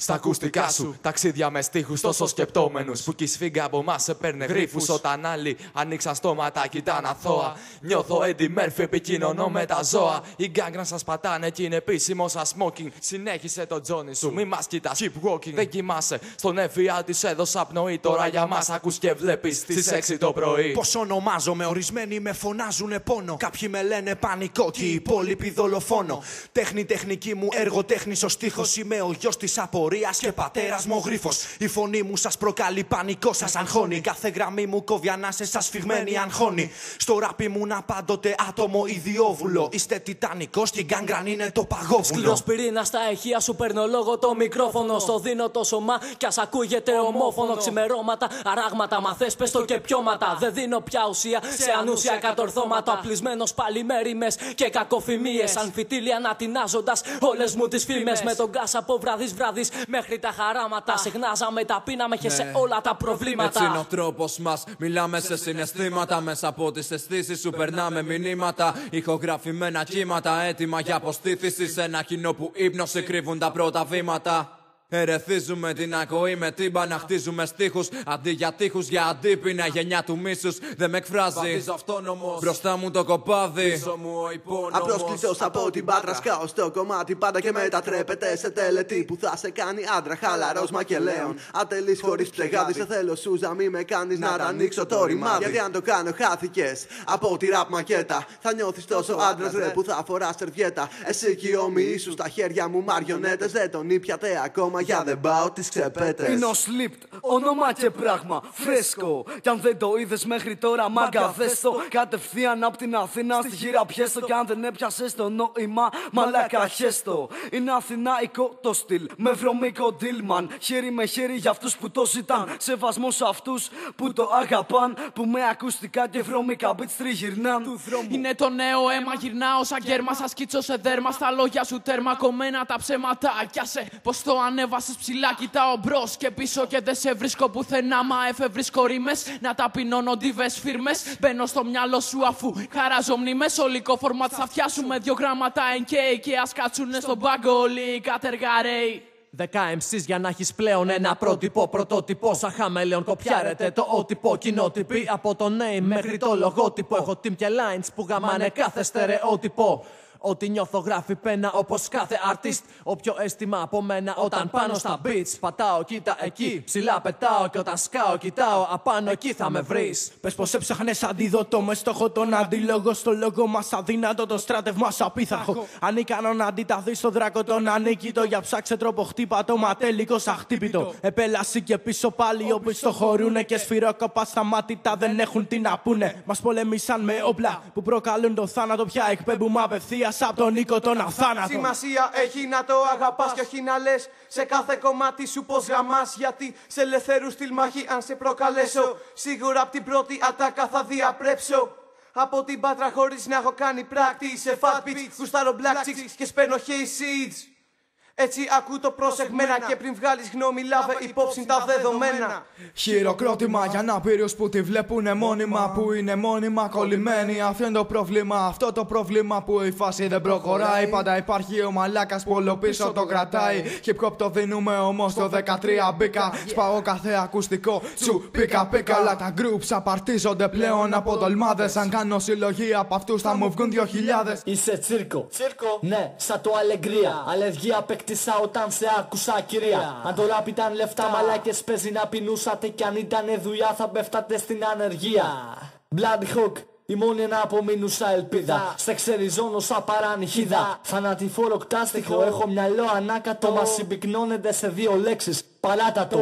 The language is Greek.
Στα ακουστικά σου, ταξίδια μες στίχους τόσο σκεπτόμενους. Που κι σφίγγα από εμάς σε παίρνε γρήφου. Όταν άλλοι ανοίξαν στόματα, κοιτάν αθώα. Νιώθω Eddie Murphy, επικοινωνώ με τα ζώα. Οι γκάγκραν σας πατάνε και είναι επίσημο σα smoking. Συνέχισε το τζόνι σου, μη μας κοιτάς, keep walking. Δεν κοιμάσαι, στον έφια της έδωσα πνοή. Τώρα για μας ακούς και βλέπεις στις 6 το πρωί. Πώς ονομάζομαι, ορισμένοι με φωνάζουνε πόνο. Κάποιοι με λένε πανικό και οι υπόλοιποι δολοφόνο. Τέχνη τεχνική μου, έργο τέχνης ο στίχος. Είμαι ο γιος της απορία και πατέρας μου ο γρίφος. Η φωνή μου σας προκαλεί πανικό, σας αγχώνει. Κάθε γραμμή μου κόβει ανάσε, σας φυγμένη αγχώνει. Στο ράπι μου να πάντοτε άτομο ιδιόβουλο. Είστε τιτανικό, στην γκάγκραν είναι το παγόβουλο. Σκληρός πυρήνας στα ηχεία σου παίρνω λόγο το μικρόφωνο. Στο δίνω το σωμά κι ας ακούγεται ομόφωνο. Ξημερώματα, αράγματα, μαθές, πες το και πιώματα. Δεν δίνω πια ουσία σε ανούσια κατορθώματα. Απλισμένος πάλι με ρήμες και κακοφημίες. Αν φυτίλια ανατινάζοντα όλες μου τις φήμες. Με τον γκάσα από βραδύς βραδύς μέχρι τα χαράματα. Συχνάζαμε τα πίναμε και σε όλα τα προβλήματα. Έτσι είναι ο τρόπος μας. Μιλάμε σε συναισθήματα. Μέσα από τις αισθήσεις σου περνάμε μηνύματα. Ηχογραφημένα κύματα. Έτοιμα για αποστήθηση σε ένα κοινό που ύπνωση κρύβουν τα πρώτα βήματα. Ερεθίζουμε την ακοή με τύμπα να χτίζουμε στίχους. Αντί για τείχους, για αντίπεινα γενιά του μίσους. Δεν με εκφράζει. Μπροστά μου το κοπάδι. Πίσω μου ο υπόνομος. Απλώς κλειστός από την πάτρα σκάω στο κομμάτι πάντα και μετατρέπεται σε τελετή που θα σε κάνει άντρα χαλαρός μακελέον. Ατελής χωρίς ψεγάδι, σε θέλω σούζα, μη με κάνεις να τα ανοίξω το ρημάδι. Γιατί αν το κάνω, χάθηκες από τη ραπ μακέτα. Θα νιώθεις τόσο άντρας ρε που θα φοράς σερβιέτα. Εσύ και οι όμοιοι σου στα χέρια μου μαριονέτες δεν τον ήπιατε ακόμα για δεν πάω τις ξεπέτες. Είναι ο Slipped, όνομα και πράγμα, φρέσκο. Κι αν δεν το είδες μέχρι τώρα, μάγκα δες το. Κατευθείαν απ' την Αθήνα στη γύρα πιέστο. Κι αν δεν έπιασες το νόημα, μαλάκα χέστο. Είναι αθηναϊκό το στυλ, με βρωμικό ντύλμαν. Χέρι με χέρι για αυτούς που το ζητάν. Σεβασμός σε αυτούς που το αγαπάν. Που με ακουστικά και βρωμικά beats τριγυρνάν. Του δρόμου. Είναι το νέο αίμα, γυρνάω σαν κέρμα. Σα σκίτσω σε δέρμα. Στα λόγια σου τέρμα κομμένα τα ψέματα. Κι άσε πως το ανέβασες ψηλά. Κοιτάω μπρος και πίσω και δεν σε βρίσκω πουθενά. Μα εφευρίσκω ρήμες να ταπεινώνω ντιβέ φίρμες. Μπαίνω στο μυαλό σου αφού χαράζω μνήμες. Ολικό φορμάτ θα φτιάσουμε δύο γράμματα NK και ας κάτσουνε στον πάγκο όλοι οι κατεργαρέοι. Δεκά MCs για να έχεις πλέον ένα πρότυπο. Πρωτότυπος σαν χαμελέον κοπιάρετε το ότυπο. Κοινότυπη από το name μέχρι το λογότυπο. Έχω team και lines που γαμάνε κάθε στερεότυπο. Ό,τι νιώθω γράφει πένα όπως κάθε artist. Όποιο αίσθημα από μένα όταν πάνω στα beats. Πατάω, κοίτα εκεί. Ψηλά πετάω και όταν σκάω, κοιτάω. Απάνω εκεί θα με βρεις. Πες πως έψαχνες αντίδοτο μες στόχο τον αντίλογο. Στο λόγο μας αδύνατο το στράτευμα σου απίθαρχο. Ανίκανο να αντιταθεί στο δράκο τον ανίκητο. Για ψάξε τρόπο χτύπα το ματέλικο σαν χτύπητο. Επέλαση και πίσω πάλι όπου στο χωρούνε και σφυρόκοπα στα μάτια δεν έχουν τι να πούνε. Μας πολεμήσαν με όπλα που προκαλούν το θάνατο πια εκπέμπουμε απευθεία απ' τον οίκο τον αθάνατο. Σημασία έχει να το αγαπάς και όχι να λες σε κάθε κομμάτι σου πως γαμάς. Γιατί σε ελευθερούς στη μάχη, αν σε προκαλέσω, σίγουρα από την πρώτη ατάκα θα διαπρέψω. Από την πάτρα χωρίς να έχω κάνει πράκτης σε fat beats, γουστάρω black chicks και σπαίνω hay seeds. Έτσι ακού το προσεγμένα και πριν βγάλεις γνώμη, λάβε υπόψη τα δεδομένα. Χειροκρότημα για να πύρους που τη βλέπουνε μόνιμα Που είναι μόνιμα κολλημένοι Αυτό είναι το πρόβλημα Αυτό το πρόβλημα που η φάση δεν προχωράει. Πάντα υπάρχει ο μαλάκας που όλο πίσω το κρατάει. Hip hop το δίνουμε όμως το 13 μπήκα. Σπάω κάθε ακουστικό. Τσου πίκα πίκα Όλα τα groups απαρτίζονται πλέον από δολμάδες Αν κάνω συλλογή από αυτούς θα μου βγουν 2000 Είσαι τσίρκο. Τσίρκο. Ναι, σαν το αλεγκρία. Αλεργία απέκτησα όταν σε άκουσα, κυρία. Αν το ράπ ήταν λεφτά, μαλάκες παίζει να πεινούσατε. Κι αν ήταν δουλειά, θα πέφτατε στην ανεργία. Blood Hawk. Η μόνη να απομείνουσα ελπίδα. Σε ξεριζώνω σαν παρανυχίδα. Θανατηφόρο κτάστιχο. Έχω μυαλό ανάκατο. Μα συμπυκνώνεται σε δύο λέξεις. Παράτατο.